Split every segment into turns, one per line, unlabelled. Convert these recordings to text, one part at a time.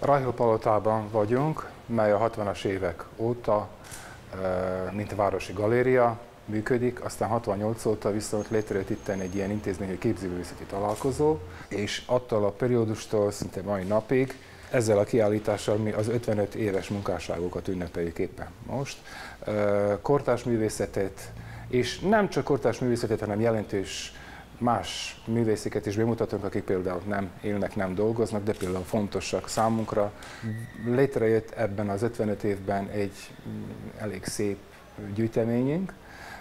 Rajhol Palotában vagyunk, mely a 60-as évek óta, mint a Városi Galéria működik, aztán 68 óta viszont létrejött itt egy ilyen intézmény, hogy képzőművészeti találkozó, és attól a periódustól szinte mai napig ezzel a kiállítással mi az 55 éves munkásságokat ünnepeljük éppen most. Kortás művészetet, és nem csak kortás művészetet, hanem jelentős más művészeket is bemutatunk, akik például nem élnek, nem dolgoznak, de például fontosak számunkra. Létrejött ebben az 55 évben egy elég szép gyűjteményünk,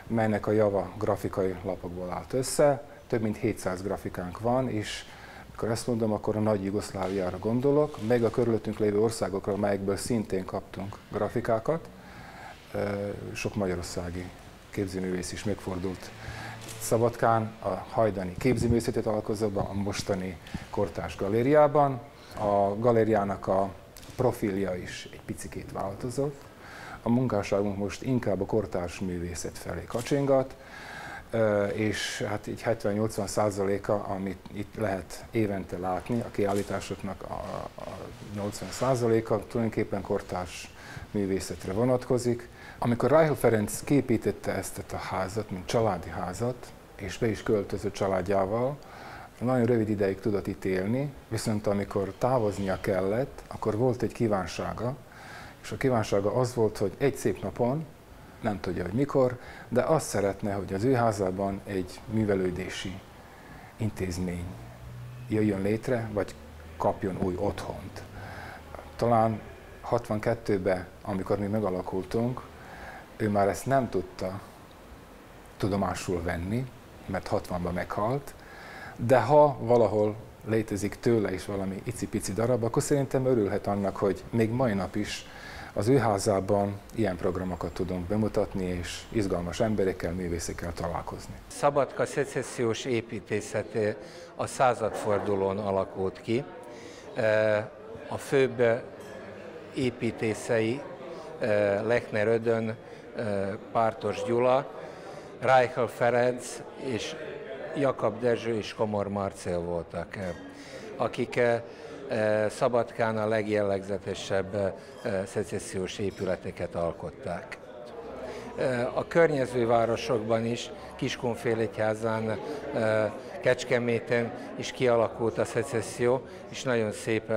melynek a java grafikai lapokból állt össze. Több mint 700 grafikánk van, és amikor ezt mondom, akkor a nagy Jugoszláviára gondolok, meg a körülöttünk lévő országokra, melyekből szintén kaptunk grafikákat. Sok magyarországi képzőművész is megfordult Szabadkán, a hajdani képzőművészeti találkozóban, a mostani kortás galériában. A galériának a profilja is egy picikét változott. A munkásságunk most inkább a kortárs művészet felé kacsingat, és hát így 70-80 százaléka, amit itt lehet évente látni, a kiállításoknak a, a 80 százaléka tulajdonképpen kortárs művészetre vonatkozik. Amikor Rájhel Ferenc képítette ezt a házat, mint családi házat, és be is költözött családjával, nagyon rövid ideig tudott itt élni, viszont amikor távoznia kellett, akkor volt egy kívánsága, és a kívánsága az volt, hogy egy szép napon, nem tudja, hogy mikor, de azt szeretne, hogy az ő házában egy művelődési intézmény jöjjön létre, vagy kapjon új otthont. Talán 62-ben, amikor mi megalakultunk, ő már ezt nem tudta tudomásul venni, mert 60-ban meghalt, de ha valahol létezik tőle is valami icipici darab, akkor szerintem örülhet annak, hogy még mai nap is az ő házában ilyen programokat tudunk bemutatni, és izgalmas emberekkel, művészekkel találkozni.
Szabadka szecessziós építészet a századfordulón alakult ki. A főbb építészei Lechner Ödön, Pártos Gyula, Reichel Ferenc és Jakab Dezső és Komor Marcel voltak, akik Szabadkán a legjellegzetesebb szecessziós épületeket alkották. A környező városokban is, Kiskunfélegyházán, Kecskeméten is kialakult a szecesszió, és nagyon szép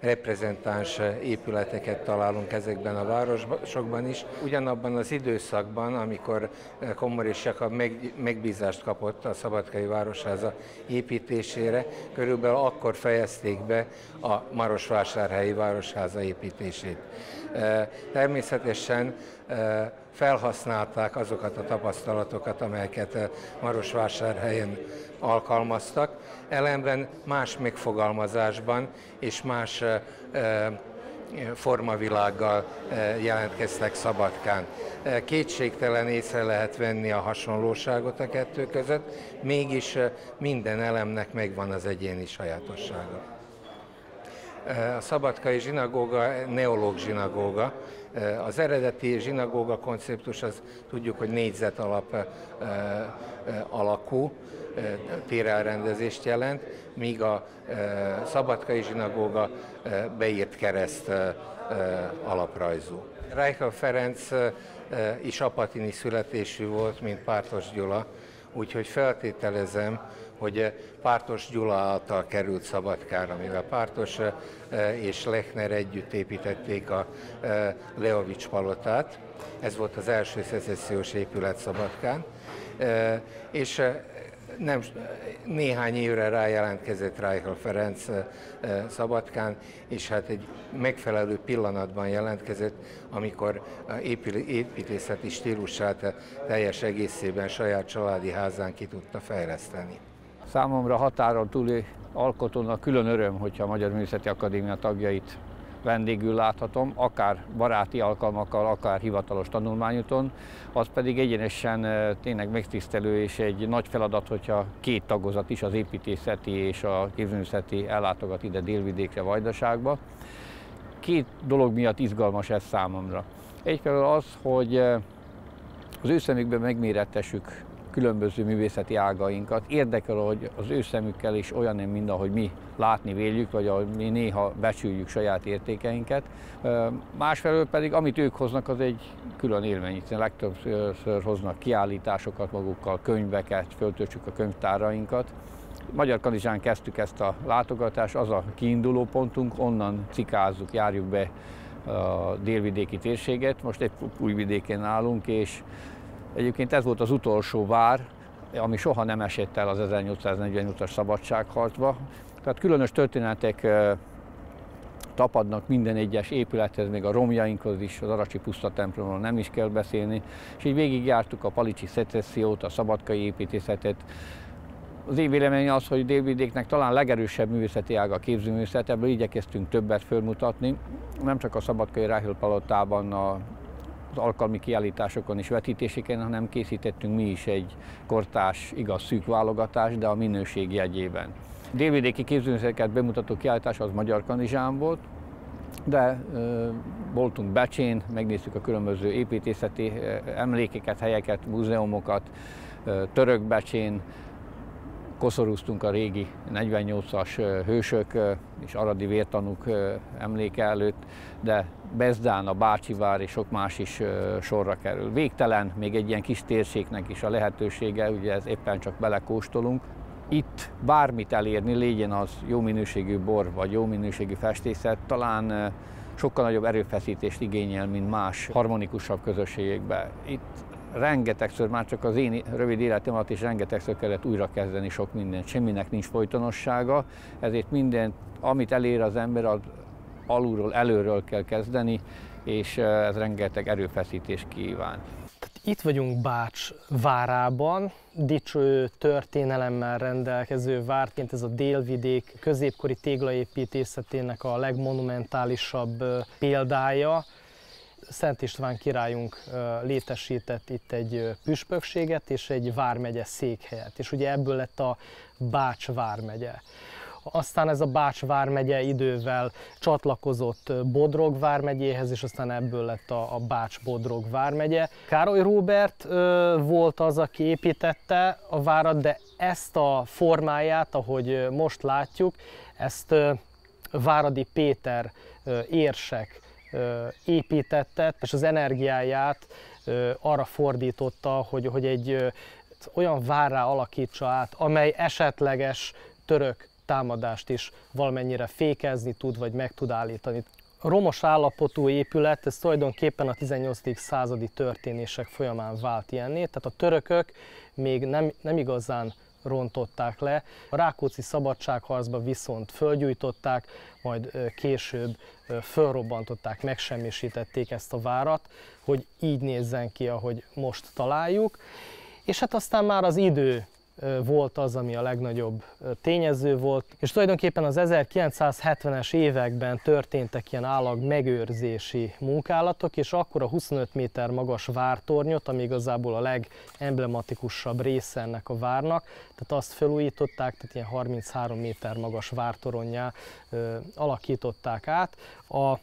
reprezentáns épületeket találunk ezekben a városokban is. Ugyanabban az időszakban, amikor Komor és Jakab megbízást kapott a Szabadkai Városháza építésére, körülbelül akkor fejezték be a Marosvásárhelyi Városháza építését. Természetesen felhasználták azokat a tapasztalatokat, amelyeket Marosvásárhelyen alkalmaztak, ellenben más megfogalmazásban és más formavilággal jelentkeztek Szabadkán. Kétségtelen észre lehet venni a hasonlóságot a kettő között, mégis minden elemnek megvan az egyéni sajátossága. A szabadkai zsinagóga neológ zsinagóga. Az eredeti zsinagóga konceptus az tudjuk, hogy négyzet alap alakú, térelrendezést jelent, míg a szabadkai zsinagóga beírt kereszt alaprajzú. Reichel Ferenc is apatini születésű volt, mint Pártos Gyula, úgyhogy feltételezem, hogy Pártos Gyula által került Szabadkára, mivel Pártos és Lechner együtt építették a Leovics palotát. Ez volt az első szecessziós épület Szabadkán, és nem, néhány évre rájelentkezett Reichel Ferenc Szabadkán, és hát egy megfelelő pillanatban jelentkezett, amikor építészeti stílusát teljes egészében saját családi házán ki tudta fejleszteni.
Számomra határon túli alkotónak külön öröm, hogyha a Magyar Művészeti Akadémia tagjait vendégül láthatom, akár baráti alkalmakkal, akár hivatalos tanulmányúton, az pedig egyenesen tényleg megtisztelő és egy nagy feladat, hogyha két tagozat is, az építészeti és a képzőművészeti ellátogat ide délvidékre, Vajdaságba. Két dolog miatt izgalmas ez számomra. Egyfelől az, hogy az ő szemükben megmérettessük különböző művészeti ágainkat. Érdekel, hogy az ő szemükkel is olyan, mint ahogy mi látni véljük, vagy ahogy mi néha becsüljük saját értékeinket. Másfelől pedig, amit ők hoznak, az egy külön élmény, hiszen legtöbbször hoznak kiállításokat magukkal, könyveket, föltöltsük a könyvtárainkat. Magyar Kanizsán kezdtük ezt a látogatást, az a kiinduló pontunk, onnan cikázzuk, járjuk be a délvidéki térséget, most egy újvidéken állunk, és egyébként ez volt az utolsó vár, ami soha nem esett el az 1848-as szabadságharcba. Tehát különös történetek tapadnak minden egyes épülethez, még a romjainkhoz is, az Aracsi puszta templomról nem is kell beszélni, és így végigjártuk a Palicsi szecessziót, a szabadkai építészetet, az én vélemény az, hogy Délvidéknek talán legerősebb művészeti ága a képzőművészet, ebből igyekeztünk többet fölmutatni, nem csak a Szabadkai Ráhil Palotában a az alkalmi kiállításokon és vetítéseken, hanem készítettünk mi is egy kortás, igaz szűk válogatást, de a minőség jegyében. Délvidéki képzőművészeket bemutató kiállítás az Magyar Kanizsán volt, de ö, voltunk Becsén, megnéztük a különböző építészeti emlékeket, helyeket, múzeumokat, Török Becsén, koszorúztunk a régi 48-as hősök és aradi vértanúk emléke előtt, de Bezdán, a Bácsivár és sok más is sorra kerül. Végtelen, még egy ilyen kis térségnek is a lehetősége, ugye ez éppen csak belekóstolunk. Itt bármit elérni, legyen az jó minőségű bor vagy jó minőségű festészet, talán sokkal nagyobb erőfeszítést igényel, mint más harmonikusabb közösségekben. Itt rengetegször, már csak az én rövid életem alatt is rengetegször kellett újra kezdeni sok mindent, semminek nincs folytonossága, ezért minden, amit elér az ember, az alulról, előről kell kezdeni, és ez rengeteg erőfeszítés kíván.
Itt vagyunk Bács várában, dicső történelemmel rendelkező várként ez a délvidék középkori téglaépítészetének a legmonumentálisabb példája. Szent István királyunk létesített itt egy püspökséget és egy vármegye székhelyet, és ugye ebből lett a Bács vármegye. Aztán ez a Bács vármegye idővel csatlakozott Bodrog vármegyéhez, és aztán ebből lett a, a Bács-Bodrog vármegye. Károly Róbert volt az, aki építette a várat, de ezt a formáját, ahogy most látjuk, ezt Váradi Péter érsek építette, és az energiáját arra fordította, hogy, hogy egy olyan várrá alakítsa át, amely esetleges török támadást is valamennyire fékezni tud, vagy meg tud állítani. Romos állapotú épület, ez tulajdonképpen a 18. századi történések folyamán vált ilyenné, tehát a törökök még nem, nem igazán rontották le. A Rákóczi szabadságharcba viszont fölgyújtották, majd később fölrobbantották, megsemmisítették ezt a várat, hogy így nézzen ki, ahogy most találjuk. És hát aztán már az idő volt az, ami a legnagyobb tényező volt, és tulajdonképpen az 1970-es években történtek ilyen állag megőrzési munkálatok, és akkor a 25 méter magas vártornyot, ami igazából a legemblematikusabb része ennek a várnak, tehát azt felújították, tehát ilyen 33 méter magas vártoronyá alakították át. A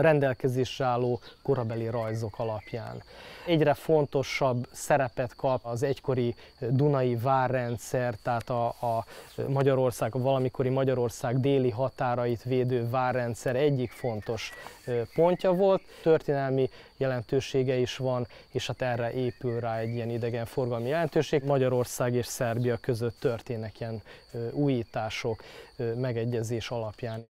rendelkezésre álló korabeli rajzok alapján. Egyre fontosabb szerepet kap az egykori Dunai várrendszer, tehát a, a Magyarország, a valamikori Magyarország déli határait védő várrendszer egyik fontos pontja volt. Történelmi jelentősége is van, és hát erre épül rá egy ilyen idegenforgalmi jelentőség. Magyarország és Szerbia között történnek ilyen újítások megegyezés alapján.